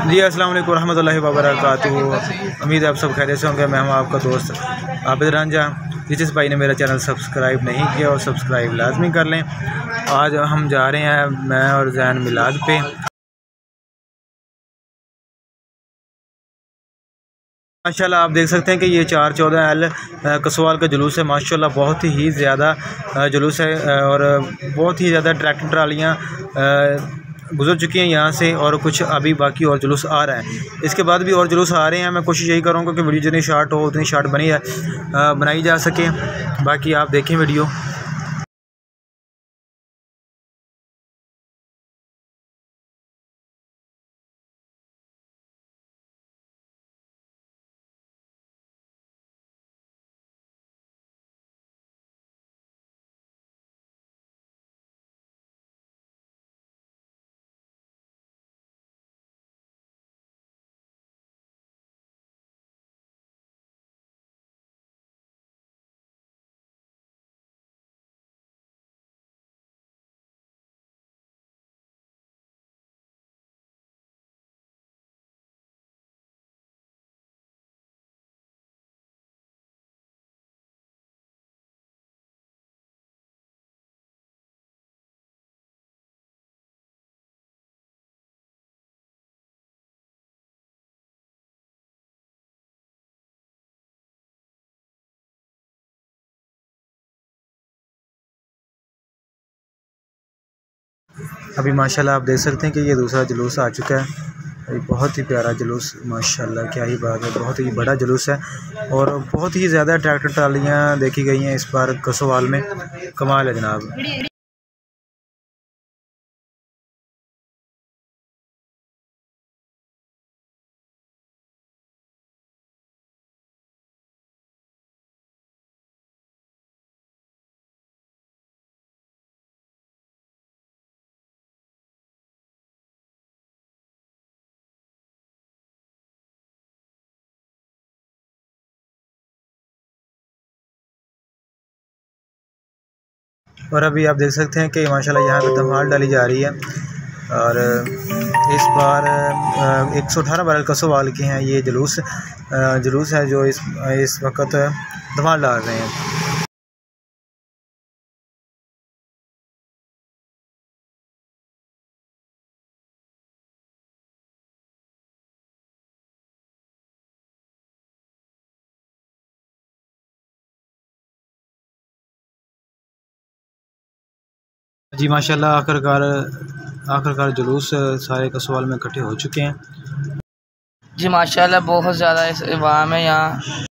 जी, अस्सलाम वालेकुम रहमतुल्लाहि उम्मीद है आप सब खैरियत से होंगे, मैं हूँ आपका दोस्त आबिद रंजा जिस भाई ने मेरा चैनल सब्सक्राइब नहीं किया और सब्सक्राइब लाजमी कर लें। आज हम जा रहे हैं मैं और जैन मिलाद पे। माशाल्लाह, आप देख सकते हैं कि ये चार चौदह एल कसवाल का जुलूस है। माशाल्लाह, बहुत ही ज़्यादा जुलूस है और बहुत ही ज़्यादा ट्रैक्टर ट्रालियाँ गुजर चुकी हैं यहाँ से और कुछ अभी बाकी और जुलूस आ रहा है। इसके बाद भी और जुलूस आ रहे हैं। मैं कोशिश यही करूँगा कि वीडियो जितनी शार्ट हो, उतनी शार्ट बनी है बनाई जा सके। बाकी आप देखें वीडियो। अभी माशाल्लाह आप देख सकते हैं कि ये दूसरा जुलूस आ चुका है। अभी बहुत ही प्यारा जुलूस, माशाल्लाह, क्या ही बात है, बहुत ही बड़ा जुलूस है और बहुत ही ज़्यादा ट्रैक्टर ट्रालियाँ देखी गई हैं इस बार कसोवाल में। कमाल है जनाब। और अभी आप देख सकते हैं कि माशाल्लाह यहाँ पे धमाल डाली जा रही है। और इस बार एक सौ अठारह बैरल कसोवाल के हैं, ये जुलूस जुलूस है जो इस इस वक्त धमाल डाल रहे हैं। जी माशाल्लाह, आखिरकार आखिरकार जुलूस सारे कसवाल में इकट्ठे हो चुके हैं। जी माशाल्लाह, बहुत ज़्यादा इस वाम है यहाँ।